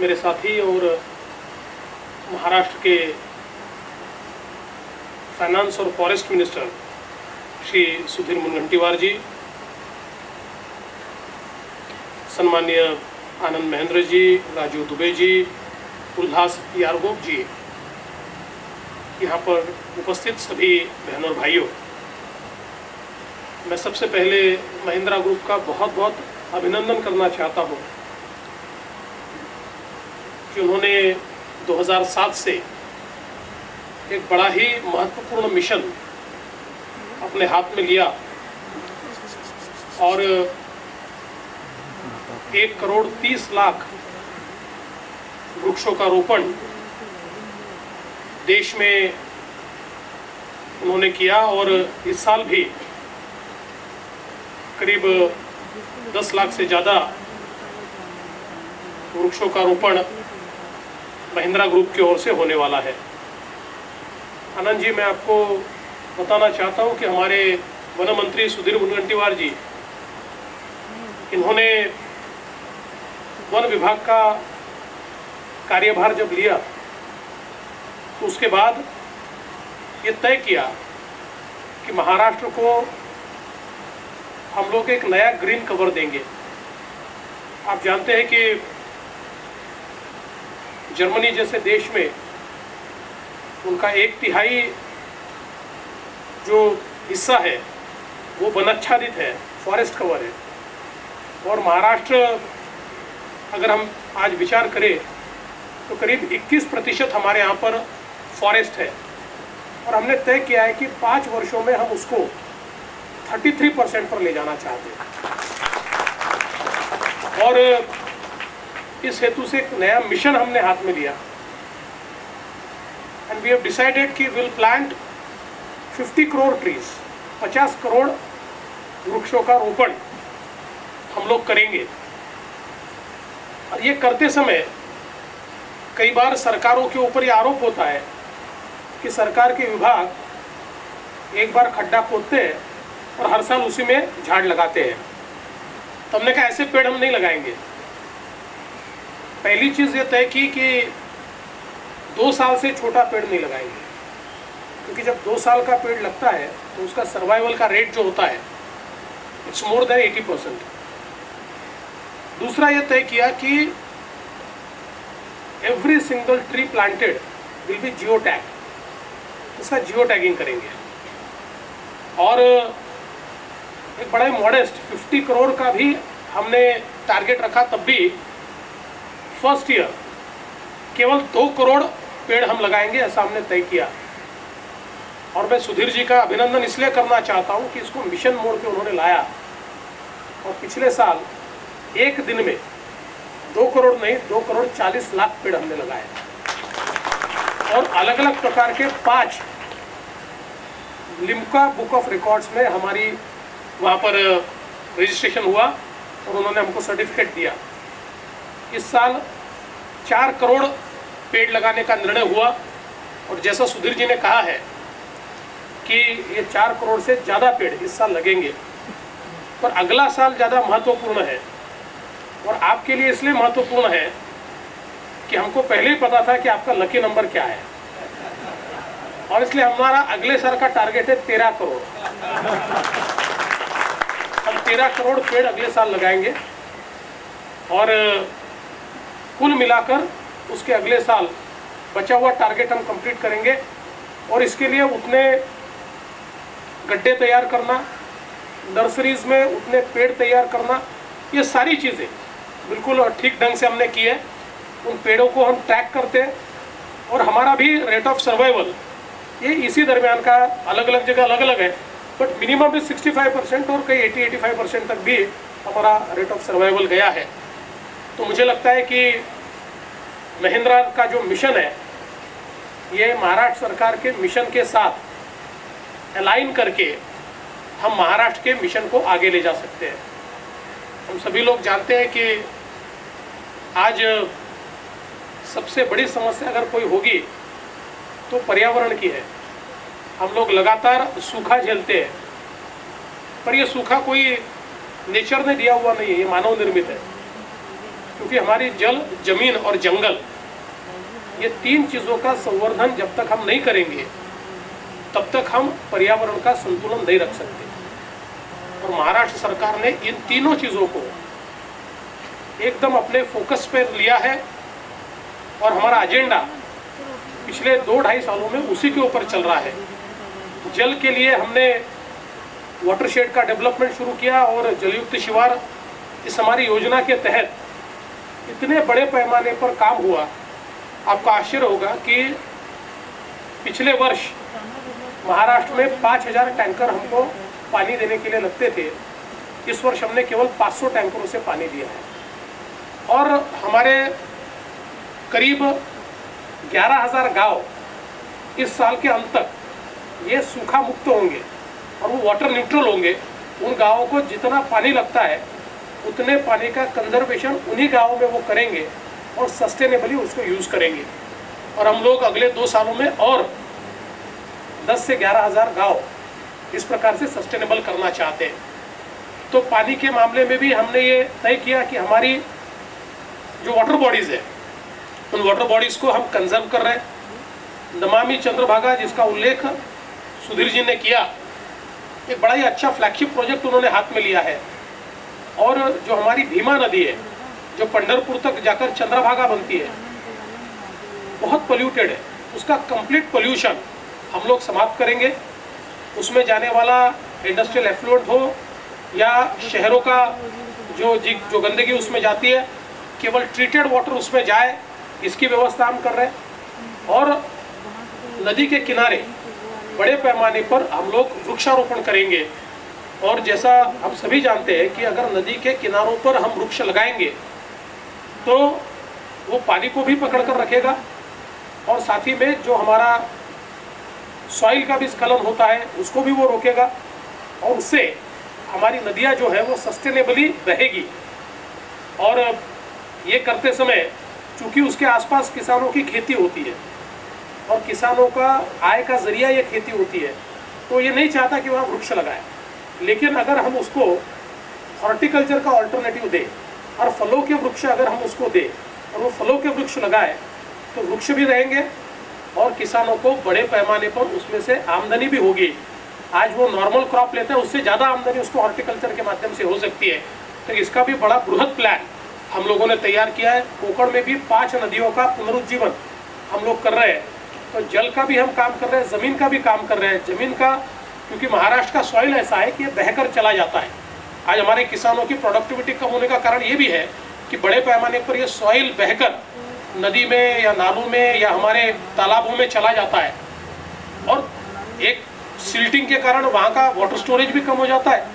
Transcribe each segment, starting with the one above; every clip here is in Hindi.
मेरे साथी और महाराष्ट्र के फाइनेंस और फॉरेस्ट मिनिस्टर श्री सुधीर मुनगंटीवार जी सम्मान्य आनंद महेंद्र जी, राजू दुबे जी उल्लास यारगोप जी, यहाँ पर उपस्थित सभी बहनों और भाइयों। मैं सबसे पहले महिंद्रा ग्रुप का बहुत बहुत अभिनंदन करना चाहता हूँ। कि उन्होंने 2007 से एक बड़ा ही महत्वपूर्ण मिशन अपने हाथ में लिया और एक करोड़ तीस लाख वृक्षों का रोपण देश में उन्होंने किया और इस साल भी करीब 10 लाख से ज़्यादा वृक्षों का रोपण महिंद्रा ग्रुप की ओर से होने वाला है। आनंद जी, मैं आपको बताना चाहता हूँ कि हमारे वन मंत्री सुधीर मुनगंटीवार जी, इन्होंने वन विभाग का कार्यभार जब लिया तो उसके बाद ये तय किया कि महाराष्ट्र को हम लोग एक नया ग्रीन कवर देंगे। आप जानते हैं कि जर्मनी जैसे देश में उनका एक तिहाई जो हिस्सा है, वो वनाच्छादित है फॉरेस्ट कवर है। और महाराष्ट्र, अगर हम आज विचार करें तो करीब 21 प्रतिशत हमारे यहाँ पर फॉरेस्ट है। और हमने तय किया है कि पाँच वर्षों में हम उसको 33 परसेंट पर ले जाना चाहते हैं। और इस हेतु से एक नया मिशन हमने हाथ में लिया? एंड वी हैव डिसाइडेड कि will plant 50 crore trees 50 crore वृक्षों का रोपण हम लोग करेंगे। और ये करते समय कई बार सरकारों के ऊपर ये आरोप होता है कि सरकार के विभाग एक बार खड्डा खोदते हैं और हर साल उसी में झाड़ लगाते हैं। तो हमने कहा ऐसे पेड़ हम नहीं लगाएँगे। पहली चीज़ ये तय की कि दो साल से छोटा पेड़ नहीं लगाएँगे। क्योंकि जब दो साल का पेड़ लगता है तो उसका सर्वाइवल का रेट जो होता है it's more than eighty percent दूसरा यह तय किया कि every single tree planted will be geo tag इसका जियो टैगिंग करेंगे। और, एक बड़ा ही मॉडेस्ट 50 करोड़ का भी हमने टारगेट रखा तब भी फ़र्स्ट ईयर, केवल दो करोड़ पेड़ हम लगाएँगे, ऐसा हमने तय किया। और मैं सुधीर जी का अभिनंदन इसलिए करना चाहता हूँ कि इसको मिशन मोड पे उन्होंने लाया। और पिछले साल, एक दिन में दो करोड़ नहीं, दो करोड़ चालीस लाख पेड़ हमने लगाए। और अलग अलग प्रकार के पाँच लिम्का बुक ऑफ़ रिकॉर्ड्स में हमारी वहाँ पर रजिस्ट्रेशन हुआ और उन्होंने हमको सर्टिफिकेट दिया। इस साल, चार करोड़ पेड़ लगाने का निर्णय हुआ। और जैसा सुधीर जी ने कहा है कि ये चार करोड़ से ज़्यादा पेड़ इस साल लगेंगे। पर अगला साल ज़्यादा महत्वपूर्ण है। और आपके लिए इसलिए महत्वपूर्ण है कि हमको पहले ही पता था कि आपका लकी नंबर क्या है। और इसलिए हमारा अगले साल का टारगेट है तेरह करोड़। हम तेरह करोड़ पेड़ अगले साल लगाएँगे। और कुल मिलाकर उसके अगले साल बचा हुआ टारगेट हम कंप्लीट करेंगे और इसके लिए उतने गड्ढे तैयार करना नर्सरीज में उतने पेड़ तैयार करना, ये सारी चीज़ें बिल्कुल ठीक ढंग से हमने की है। उन पेड़ों को हम ट्रैक करते हैं और हमारा भी रेट ऑफ़ सर्वाइवल ये इसी दरमियान का अलग अलग जगह अलग अलग है बट मिनिमम भी 65 परसेंट और कई 80-85 परसेंट तक भी हमारा रेट ऑफ़ सर्वाइवल गया है। तो मुझे लगता है कि महिंद्रा का जो मिशन है, ये महाराष्ट्र सरकार के मिशन के साथ अलाइन करके हम महाराष्ट्र के मिशन को आगे ले जा सकते हैं। हम सभी लोग जानते हैं कि आज सबसे बड़ी समस्या अगर कोई होगी तो पर्यावरण की है। हम लोग लगातार सूखा झेलते हैं, पर ये सूखा कोई नेचर ने दिया हुआ नहीं है, ये मानव निर्मित है। क्योंकि हमारी जल, ज़मीन और जंगल, ये तीन चीज़ों का संवर्धन जब तक हम नहीं करेंगे, तब तक हम पर्यावरण का संतुलन नहीं रख सकते। और महाराष्ट्र सरकार ने इन तीनों चीज़ों को एकदम अपने फोकस पर लिया है और हमारा एजेंडा पिछले दो ढाई सालों में उसी के ऊपर चल रहा है। जल के लिए हमने वाटरशेड का डेवलपमेंट शुरू किया और जलयुक्त शिवार इस हमारी योजना के तहत इतने बड़े पैमाने पर काम हुआ, आपको आश्चर्य होगा कि पिछले वर्ष महाराष्ट्र में 5000 टैंकर हमको पानी देने के लिए लगते थे। इस वर्ष हमने केवल 500 टैंकरों से पानी दिया है। और हमारे करीब 11000 गाँव इस साल के अंत तक ये सूखा मुक्त होंगे और वो वाटर न्यूट्रल होंगे। उन गाँवों को जितना पानी लगता है उतने पानी का कंजर्वेशन उन्हीं गाँवों में वो करेंगे और सस्टेनेबली उसको यूज़ करेंगे। और हम लोग अगले दो सालों में और 10 से ग्यारह हज़ार गाँव इस प्रकार से सस्टेनेबल करना चाहते हैं। तो पानी के मामले में भी हमने ये तय किया कि हमारी जो वाटर बॉडीज़ है, उन वाटर बॉडीज़ को हम कंजर्व कर रहे हैं। नमामि चंद्रभागा जिसका उल्लेख सुधीर जी ने किया, एक बड़ा ही अच्छा फ्लैगशिप प्रोजेक्ट उन्होंने हाथ में लिया है। और जो हमारी भीमा नदी है, जो पंडरपुर तक जाकर चंद्रभागा बनती है, बहुत पोल्यूटेड है। उसका कंप्लीट पोल्यूशन हम लोग समाप्त करेंगे। उसमें जाने वाला इंडस्ट्रियल एफ्लुएंट हो या शहरों का जो जी जो गंदगी उसमें जाती है, केवल ट्रीटेड वाटर उसमें जाए, इसकी व्यवस्था हम कर रहे हैं। और नदी के किनारे बड़े पैमाने पर हम लोग वृक्षारोपण करेंगे। और जैसा हम सभी जानते हैं कि अगर नदी के किनारों पर हम वृक्ष लगाएँगे तो वो पानी को भी पकड़ कर रखेगा और साथ ही में जो हमारा सॉइल का भी स्खलन होता है, उसको भी वो रोकेगा और उससे हमारी नदियाँ जो है वो सस्टेनेबली रहेगी। और ये करते समय चूँकि उसके आसपास किसानों की खेती होती है और किसानों का आय का ज़रिया ये खेती होती है तो ये नहीं चाहता कि वहाँ वृक्ष लगाए। लेकिन अगर हम उसको हॉर्टिकल्चर का ऑल्टरनेटिव दें और फलों के वृक्ष अगर हम उसको दें और वो फलों के वृक्ष लगाए तो वृक्ष भी रहेंगे और किसानों को बड़े पैमाने पर उसमें से आमदनी भी होगी। आज वो नॉर्मल क्रॉप लेते हैं, उससे ज़्यादा आमदनी उसको हॉर्टिकल्चर के माध्यम से हो सकती है। तो इसका भी बड़ा बृहद प्लान हम लोगों ने तैयार किया है, कोकण में भी पाँच नदियों का पुनरुज्जीवन हम लोग कर रहे हैं। तो जल का भी हम काम कर रहे हैं, ज़मीन का भी काम कर रहे हैं। ज़मीन का क्योंकि महाराष्ट्र का सॉइल ऐसा है कि ये बहकर चला जाता है। आज हमारे किसानों की प्रोडक्टिविटी कम होने का कारण ये भी है कि बड़े पैमाने पर यह सॉइल बहकर नदी में या नालों में या हमारे तालाबों में चला जाता है। और एक सिल्टिंग के कारण वहाँ का वाटर स्टोरेज भी कम हो जाता है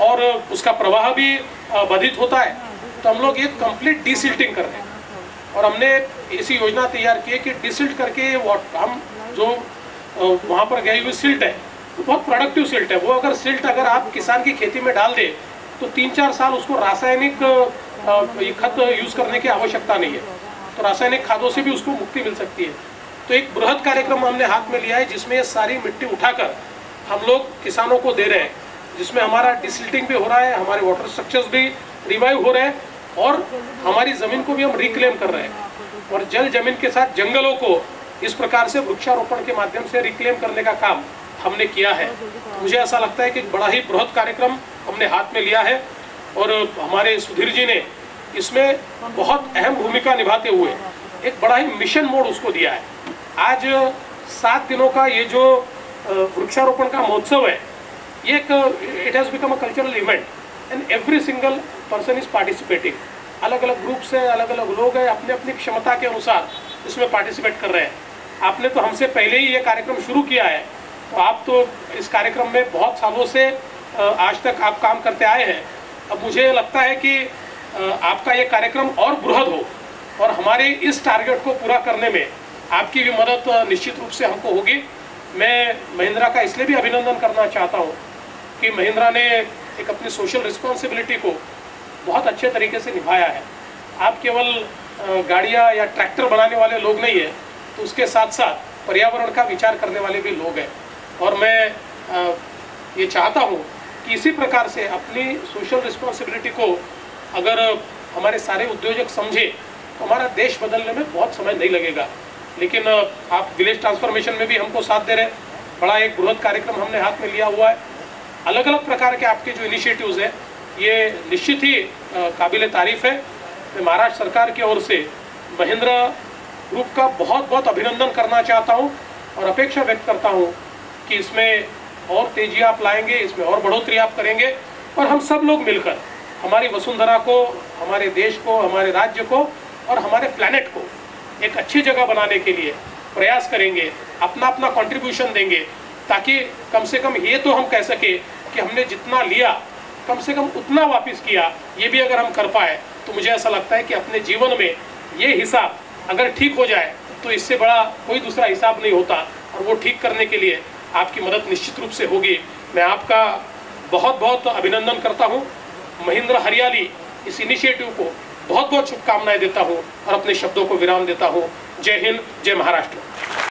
और उसका प्रवाह भी बाधित होता है। तो हम लोग एक कंप्लीट डिसिल्टिंग कर हैं और हमने ऐसी योजना तैयार की है कि डिसिल्ट करके हम जो वहाँ पर गई हुई सिल्ट है वो बहुत प्रोडक्टिव सिल्ट है। वो अगर सिल्ट अगर आप किसान की खेती में डाल दे तो तीन चार साल उसको रासायनिक खत यूज़ करने की आवश्यकता नहीं है। तो रासायनिक खादों से भी उसको मुक्ति मिल सकती है। तो एक बृहद कार्यक्रम हमने हाथ में लिया है, जिसमें ये सारी मिट्टी उठाकर हम लोग किसानों को दे रहे हैं। जिसमें हमारा डिसिल्टिंग भी हो रहा है, हमारे वाटर स्ट्रक्चर्स भी रिवाइव हो रहे हैं, और हमारी ज़मीन को भी हम रिक्लेम कर रहे हैं। और जल ज़मीन के साथ जंगलों को इस प्रकार से वृक्षारोपण के माध्यम से रिक्लेम करने का काम हमने किया है। मुझे ऐसा लगता है कि बड़ा ही बृहद कार्यक्रम हमने हाथ में लिया है और हमारे सुधीर जी ने इसमें बहुत अहम भूमिका निभाते हुए एक बड़ा ही मिशन मोड उसको दिया है। आज सात दिनों का ये जो वृक्षारोपण का महोत्सव है, ये एक it has become a cultural event and every single person is participating अलग अलग ग्रुप से अलग अलग लोग हैं अपने अपनी क्षमता के अनुसार इसमें पार्टिसिपेट कर रहे हैं। आपने तो हमसे पहले ही ये कार्यक्रम शुरू किया है। आप तो इस कार्यक्रम में बहुत सालों से आज तक आप काम करते आए हैं। अब मुझे लगता है कि आपका ये कार्यक्रम और बृहद हो और हमारे इस टारगेट को पूरा करने में आपकी भी मदद निश्चित रूप से हमको होगी। मैं महिंद्रा का इसलिए भी अभिनंदन करना चाहता हूँ कि महिंद्रा ने एक अपनी सोशल रिस्पॉन्सिबिलिटी को बहुत अच्छे तरीके से निभाया है। आप केवल गाड़ियाँ या ट्रैक्टर बनाने वाले लोग नहीं है तो उसके साथ साथ पर्यावरण का विचार करने वाले भी लोग हैं। और मैं ये चाहता हूँ कि इसी प्रकार से अपनी सोशल रिस्पॉन्सिबिलिटी को अगर हमारे सारे उद्योजक समझे तो हमारा देश बदलने में बहुत समय नहीं लगेगा। लेकिन आप विलेज ट्रांसफॉर्मेशन में भी हमको साथ दे रहे हैं। बड़ा एक बृहद कार्यक्रम हमने हाथ में लिया हुआ है। अलग अलग प्रकार के आपके जो इनिशिएटिव्स हैं, ये निश्चित ही काबिल तारीफ़ है। मैं महाराष्ट्र सरकार की ओर से महिंद्रा ग्रुप का बहुत बहुत अभिनंदन करना चाहता हूँ और अपेक्षा व्यक्त करता हूँ कि इसमें और तेज़ी आप लाएँगे, इसमें और बढ़ोतरी आप करेंगे। और हम सब लोग मिलकर, हमारी वसुंधरा को, हमारे देश को, हमारे राज्य को और हमारे प्लानट को एक अच्छी जगह बनाने के लिए प्रयास करेंगे अपना अपना कंट्रीब्यूशन देंगे, ताकि कम से कम ये तो हम कह सके कि हमने जितना लिया, कम से कम उतना वापस किया, ये भी अगर हम कर पाए तो मुझे ऐसा लगता है कि अपने जीवन में ये हिसाब अगर ठीक हो जाए तो इससे बड़ा कोई दूसरा हिसाब नहीं होता। और वो ठीक करने के लिए आपकी मदद निश्चित रूप से होगी। मैं आपका बहुत बहुत अभिनंदन करता हूँ। महिंद्र हरियाली इस इनिशिएटिव को बहुत बहुत शुभकामनाएँ देता हूँ और अपने शब्दों को विराम देता हूँ। जय हिंद, जय महाराष्ट्र।